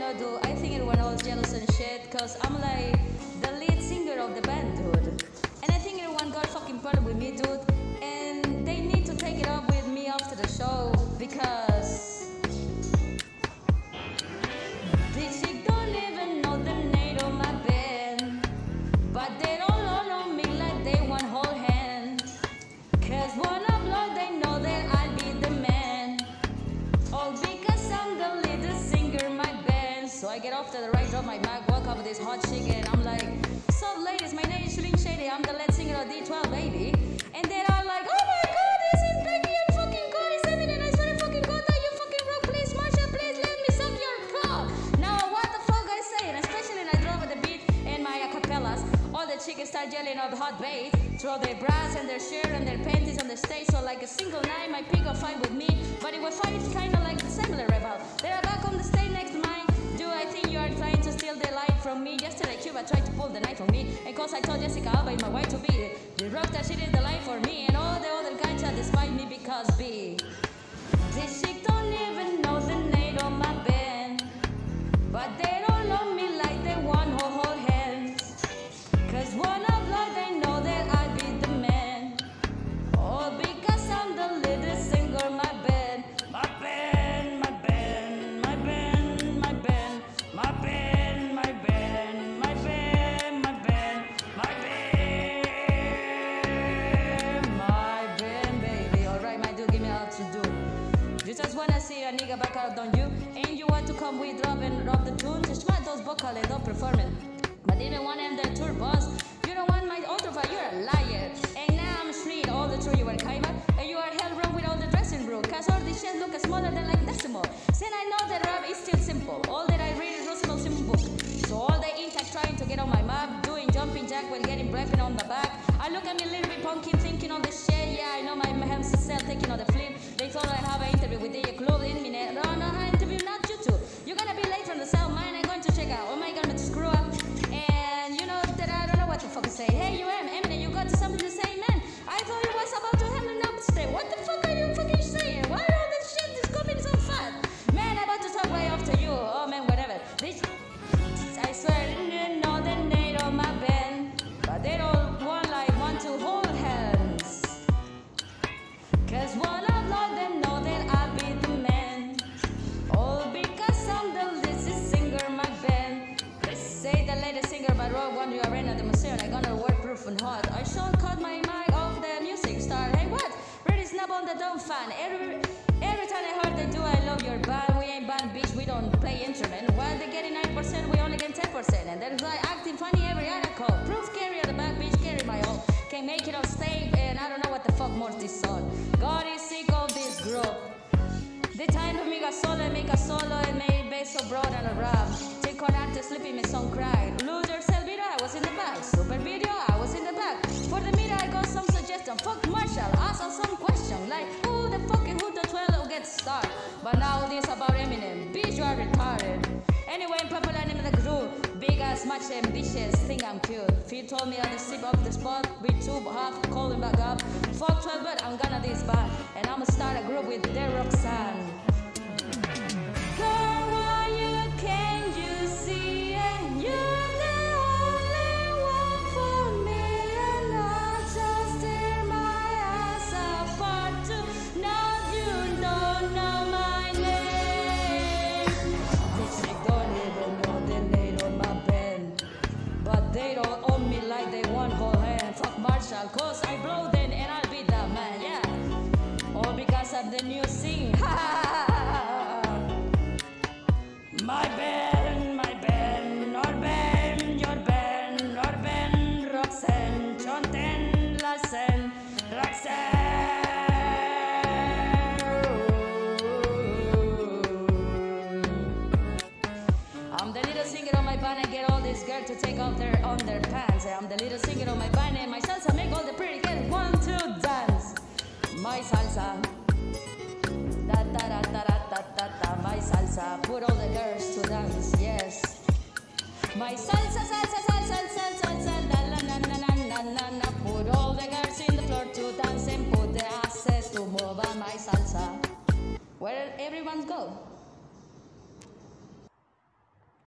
dude. I think everyone was jealous and shit, cause I'm like the lead singer of the band, to the right, drop my bag, walk up with this hot chick, and I'm like, So, ladies, my name is Slim Shady. I'm the lead singer of D12, baby. And they're all like, Oh my god, this is Becky and fucking God. It's Eminem. I swear to fucking God that you fucking rock. Please, Marsha, please let me suck your cock. Now, what the fuck I say? And especially when I drop with the beat and my acapellas, all the chicks start yelling out hot bait. Throw their bras and their shirt and their panties on the stage. So, like a single night, my pick a fight with me. But it was fight kind of Cuba tried to pull the knife on me. And cause I told Jessica Alba, my wife to be, the rock that she did the light for me. And all the other guys that despite me because B. This wanna see a nigga back out on you, and you want to come with Rob and rob the tune. Just try those vocal and don't perform it. But one of them tour boss, you don't want my autograph, you're a liar. And now I'm street all the truth you were kaiba, and you are hell wrong with all the dressing bro. Cause all this shit look smaller than like decimal. Then I know that rap is still simple. All that I read is Roosevelt simple book. So all the intact trying to get on my map, doing jumping jack while getting rapping on the back. I look at me little bit punky thinking on the shit, yeah, I know my hamster cell taking on the Rob one you are at the museum. I gonna work proof and hot. I shall cut my mic off the music star. Hey, what? Ready snap on the dumb fan. Every every time I heard they do, I love your band. We ain't band bitch, we don't play instrument. While they getting 9%, we only get 10%. And that's why acting funny every article. Proof carry on the back, bitch, carry my own. Can't make it on stage, and I don't know what the fuck more this song. God is sick of this group. The time to make a solo, make a solo, and make bass so broad and a rap. Take on after sleeping, me song cry. Lose yourself, video, I was in the back. Super video, I was in the back. For the media, I got some suggestion. Fuck Marshall, ask us some question. Like, who the fuck and who the 12 gets started? But now this about Eminem. Bitch, you are retarded. Anyway, popular name of the group. Big ass, much ambitious, think I'm cute. Phil told me on the slip of the spot We two half calling back up. Fuck 12, but I'm gonna this band. And I'ma start a group with their Roxanne. They me like they want whole hand. Fuck Marshall, cause I blow them and I'll be the man, yeah. All because of the new sing. Girls to take off their underpants. I'm the little singer of my band, and my salsa make all the pretty girls want to dance. My salsa. Da da da da da da da. My salsa, put all the girls to dance. Yes. My salsa, salsa, salsa, salsa, salsa, la la na na na na na na. Put all the girls in the floor to dance and put the asses to move on my salsa. Where everyone's go?